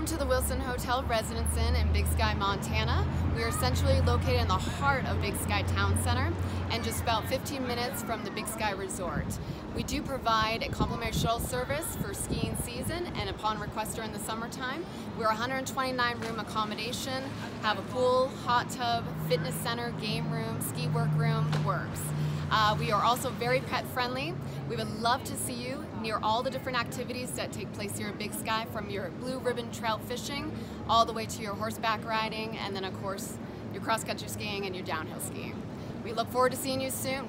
Welcome to the Wilson Hotel Residence Inn in Big Sky, Montana. We are centrally located in the heart of Big Sky Town Center and just about 15 minutes from the Big Sky Resort. We do provide a complimentary shuttle service for skiing season and upon request during the summertime. We're 129 room accommodation, have a pool, hot tub, fitness center, game room, ski work room, the works. Uh, we are also very pet friendly. We would love to see you near all the different activities that take place here at Big Sky from your blue ribbon trout fishing all the way to your horseback riding and then of course your cross country skiing and your downhill skiing. We look forward to seeing you soon.